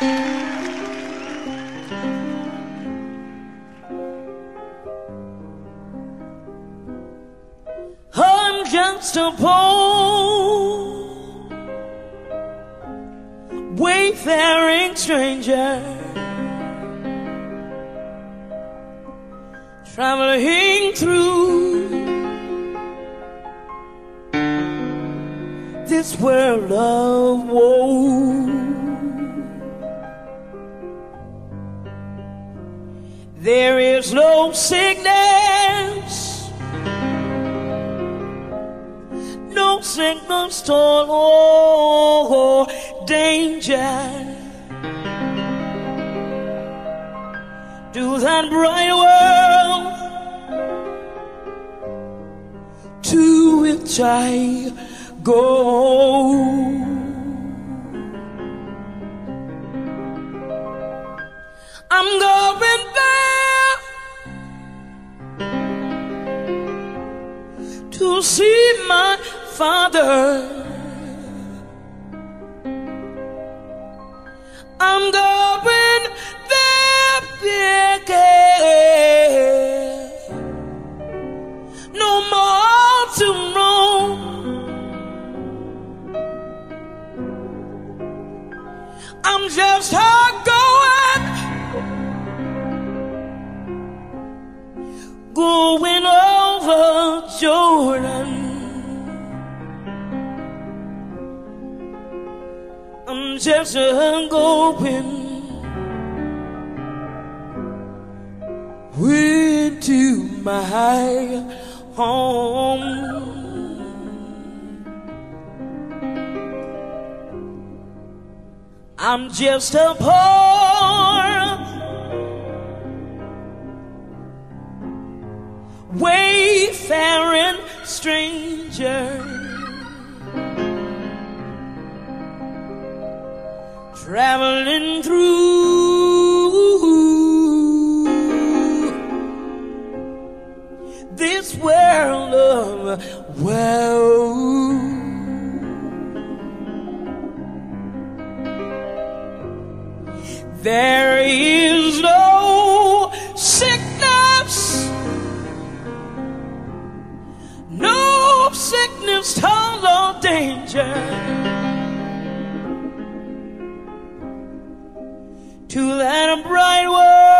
I'm just a poor wayfaring stranger traveling through this world of woe. There is no sickness, no sickness, toil, or danger. To that bright world to which I go. I'm going to see my father. I'm going there, yeah, no more to roam. I'm just going, going I'm just a going into my home. I'm just a poor. Wayfaring stranger traveling through this world of woe. There is no sickness, no sickness, or danger to that bright world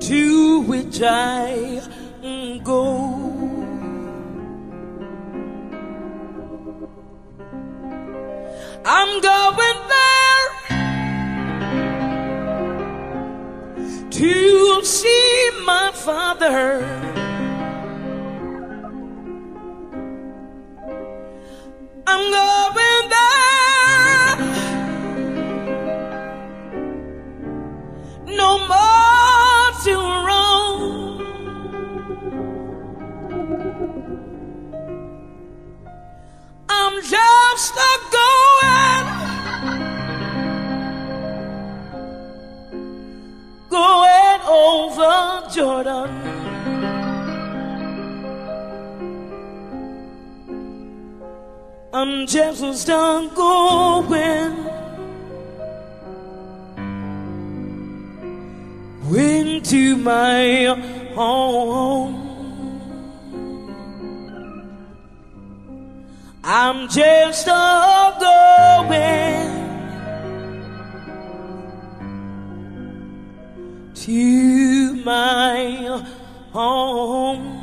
to which I mm, go. I'm going there to see my father. I'm going a going, going over Jordan. I'm just a start going into my home. I'm just a going to my home.